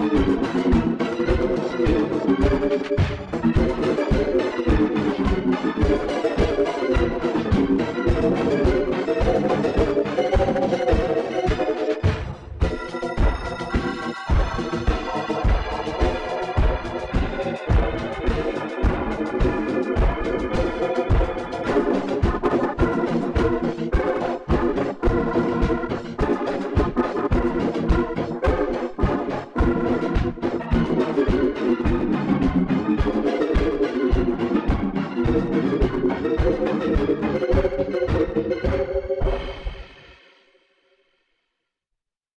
Thank you. Thank